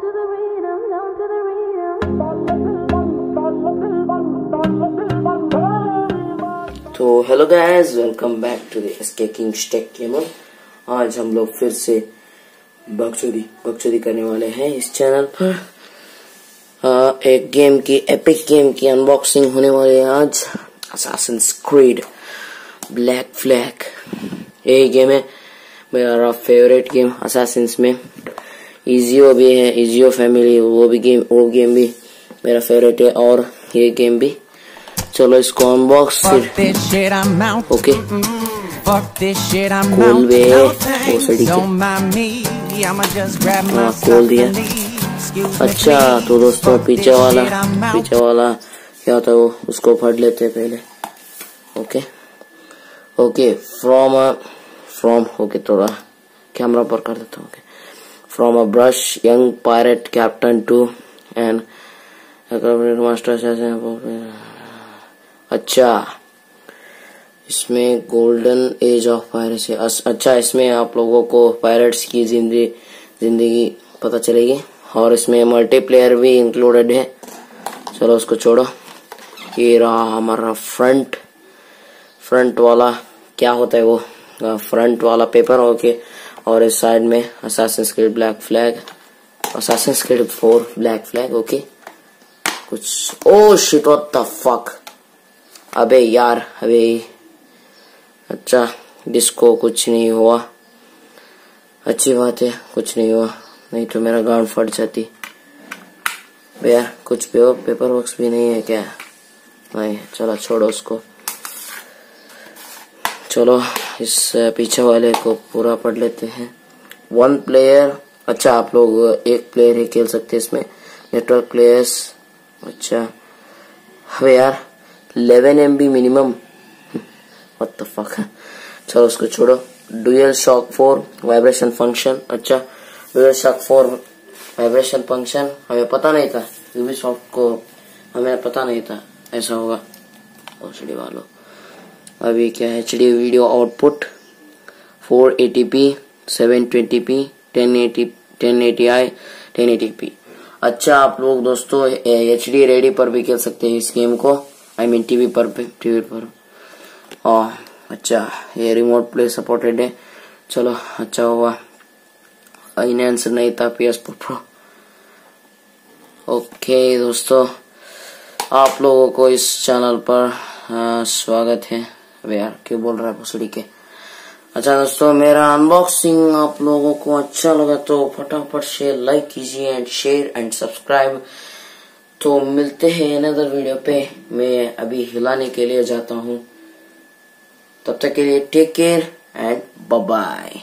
तो hello guys welcome back to the SK king stake gamer आज हम लोग फिर से बकचोदी बकचोदी करने वाले हैं इस चैनल पर। आ, एक गेम की एपिक गेम की अनबॉक्सिंग होने वाली है आज। असासिन्स क्रीड ब्लैक फ्लैग यही गेम है मेरा फेवरेट गेम असासिन्स में। इजियो भी है इजियो फैमिली वो भी गेम वो गेम भी मेरा फेवरेट है और ये गेम भी। चलो इसको अनबॉक्स out. ओके No वो हाँ, खोल दिया। अच्छा तो दोस्तों पीछे वाला. पीछे वाला क्या होता है वो? उसको फट लेते हैं पहले। Okay okay from from okay थोड़ा कैमरा पर कर देता हूँ okay from a brash young pirate captain to and master अच्छा इसमें गोल्डन एज ऑफ़ पायरेसी अच्छा इसमें आप लोगों को पायरेट्स की ज़िंदगी ज़िंदगी पता चलेगी। और इसमें मल्टीप्लेयर भी इंक्लूडेड है। चलो उसको छोड़ो। ये रहा हमारा फ्रंट फ्रंट वाला, क्या होता है वो? फ्रंट वाला पेपर ओके और इस साइड में assassin creed black flag assassin creed four black flag okay कुछ oh shit what the fuck अबे यार, अबे अच्छा डिस्को कुछ नहीं हुआ। अच्छी बात है, कुछ नहीं हुआ, नहीं तो मेरा गांड फट जाती। यार, कुछ पेपर वर्क भी नहीं है क्या? नहीं, चलो छोड़ो उसको। चलो इस पीछे वाले को पूरा पढ़ लेते हैं। वन प्लेयर अच्छा आप लोग एक प्लेयर ही खेल सकते हैं इसमें। नेटवर्क प्लेयर्स अच्छा। अबे यार 11 M B minimum what the fuck चलो उसको छोड़ो। Dual shock four vibration function अच्छा। Dual shock four vibration function हमें पता नहीं था। यूबीसॉफ्ट को, हमें पता नहीं था। ऐसा होगा। वालों अभी क्या है H D video output four eighty P seven twenty P ten eighty ten eighty I ten eighty P अच्छा आप लोग दोस्तों एच डी रेडी पर भी खेल सकते हैं इस गेम को। आई मीन टीवी पर भी टीवी पर। और अच्छा ये रिमोट प्ले सपोर्टेड है। चलो अच्छा हुआ। इनहेंस नहीं था पी एस प्रो ओके दोस्तों आप लोगों को इस चैनल पर आ, स्वागत है। अबे यार, क्यों बोल रहा है भोसड़ी के? अच्छा दोस्तों, मेरा अनबॉक्सिंग आप लोगों को अच्छा लगा तो फटाफट से लाइक कीजिए एंड शेयर एंड सब्सक्राइब तो मिलते हैं अनदर वीडियो पे। मैं अभी हिलाने के लिए जाता हूँ। तब तक के लिए टेक केयर एंड बाय